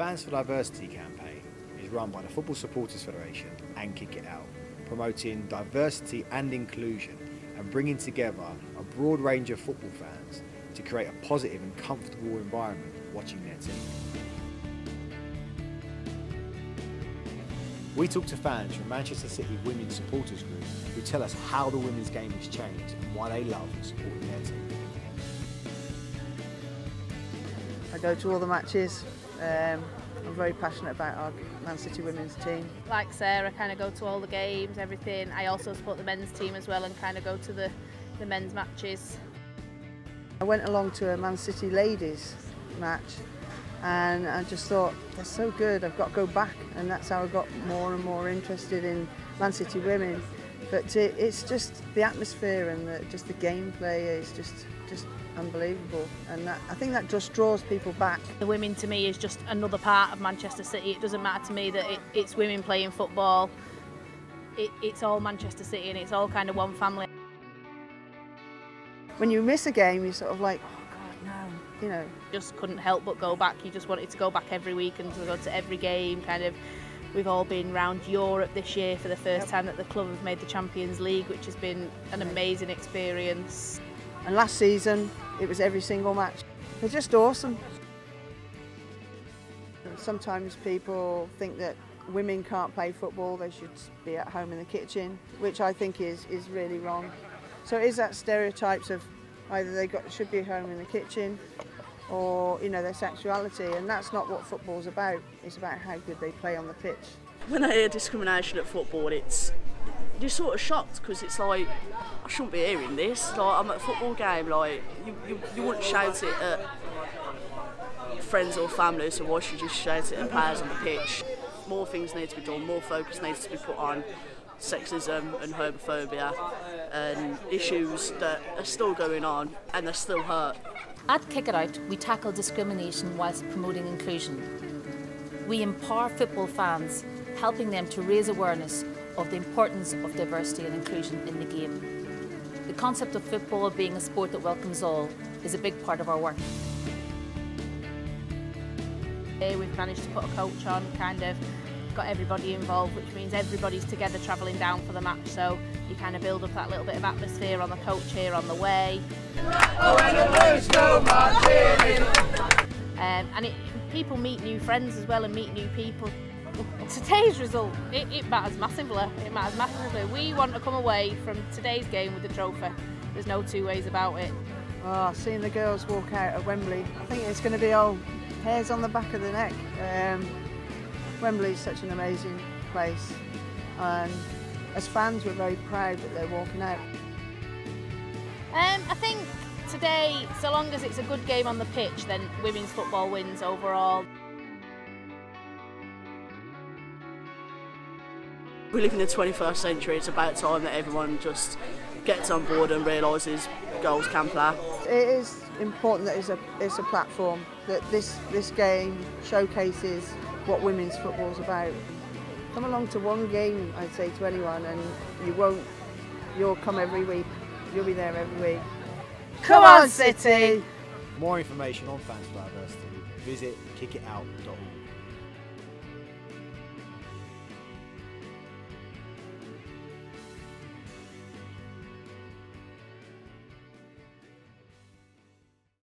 Fans for Diversity campaign is run by the Football Supporters Federation and Kick It Out, promoting diversity and inclusion and bringing together a broad range of football fans to create a positive and comfortable environment watching their team. We talk to fans from Manchester City Women's Supporters Group who tell us how the women's game has changed and why they love supporting their team. I go to all the matches. Um, I'm very passionate about our Man City women's team. Like Sarah, I kind of go to all the games, everything. I also support the men's team as well and kind of go to the, the men's matches. I went along to a Man City ladies match and I just thought they're so good I've got to go back and that's how I got more and more interested in Man City women but it, it's just the atmosphere and the, just the gameplay is just just unbelievable and that, I think that just draws people back. The women to me is just another part of Manchester City. It doesn't matter to me that it, it's women playing football. It, it's all Manchester City and it's all kind of one family. When you miss a game you're sort of like oh God, no, you know. Just couldn't help but go back. You just wanted to go back every week and to go to every game. Kind of, we've all been around Europe this year for the first yep. time that the club have made the Champions League, which has been an amazing experience. And last season, it was every single match. They're just awesome. Sometimes people think that women can't play football, they should be at home in the kitchen, which I think is, is really wrong. So is that stereotypes of either they got, should be home in the kitchen or you know their sexuality and that's not what football's about it's about how good they play on the pitch when I hear discrimination at football it's you're sort of shocked because it's like I shouldn't be hearing this. Like I'm at a football game like you, you, you wouldn't shout it at friends or family so why should you shout it at players on the pitch? More things need to be done more focus needs to be put on sexism and homophobia and issues that are still going on and they're still hurt. At Kick It Out, we tackle discrimination whilst promoting inclusion. We empower football fans, helping them to raise awareness of the importance of diversity and inclusion in the game. The concept of football being a sport that welcomes all is a big part of our work. Here we've managed to put a coach on, kind of got everybody involved, which means everybody's together travelling down for the match. So you kind of build up that little bit of atmosphere on the coach here on the way. Um, and it, people meet new friends as well and meet new people. Today's result, it, it matters massively. It matters massively. We want to come away from today's game with the trophy. There's no two ways about it. Oh, seeing the girls walk out at Wembley, I think it's going to be all hairs on the back of the neck. Um, Wembley is such an amazing place and as fans we're very proud that they're walking out. Um, I think today, so long as it's a good game on the pitch, then women's football wins overall. We live in the 21st century, it's about time that everyone just gets on board and realises girls can play. It is important that it's a, it's a platform, that this, this game showcases what women's football is about. Come along to one game, I'd say to anyone, and you won't, you'll come every week. You'll be there every week. Come on, City! More information on Fans Diversity, visit kickitout.org.